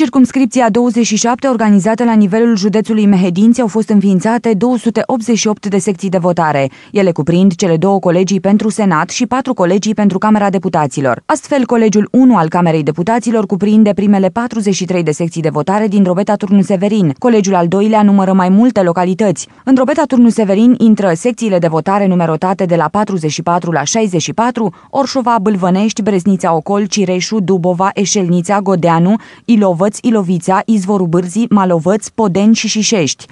circumscripția 27, organizată la nivelul județului Mehedinți, au fost înființate 288 de secții de votare. Ele cuprind cele două colegii pentru Senat și patru colegii pentru Camera Deputaților. Astfel, colegiul 1 al Camerei Deputaților cuprinde primele 43 de secții de votare din Drobeta Turnu Severin. Colegiul al doilea numără mai multe localități. În Drobeta Turnu Severin intră secțiile de votare numerotate de la 44 la 64, Orșova, Bâlvănești, Breznița Ocol, Cireșu, Dubova, Eșelnița, Godeanu, Ilovăț, Ilovița, Izvorul Bârzii, Malovăț, Podeni și Șișești.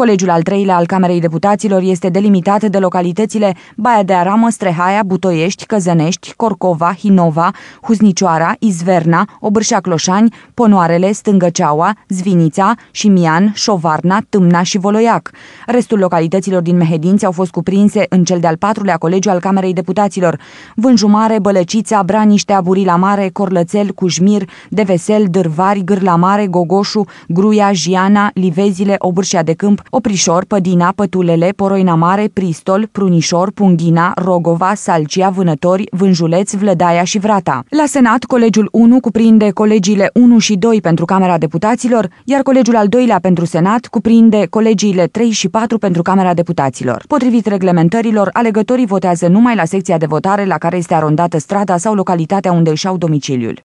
Colegiul al treilea al Camerei Deputaților este delimitat de localitățile Baia de Aramă, Strehaia, Butoiești, Căzănești, Corcova, Hinova, Huznicioara, Izverna, Obârșa Cloșani, Ponoarele, Stângăceaua, Zvinița, Șimian, Șovarna, Tâmna și Voloiac. Restul localităților din Mehedinți au fost cuprinse în cel de-al patrulea colegiu al Camerei Deputaților. Vânjumare, Bălăcița, Braniștea, Burila Mare, Corlățel, Cujmir, Devesel, Dârvari, Gârla Mare, Gogoșu, Gruia, Jiana, Livezile, Obârșia de Câmp, Oprișor, Pădina, Pătulele, Poroina Mare, Pristol, Prunișor, Punghina, Rogova, Salcia, Vânători, Vânjuleț, Vlădaia și Vrata. La Senat, colegiul 1 cuprinde colegiile 1 și 2 pentru Camera Deputaților, iar colegiul al doilea pentru Senat cuprinde colegiile 3 și 4 pentru Camera Deputaților. Potrivit reglementărilor, alegătorii votează numai la secția de votare la care este arondată strada sau localitatea unde își au domiciliul.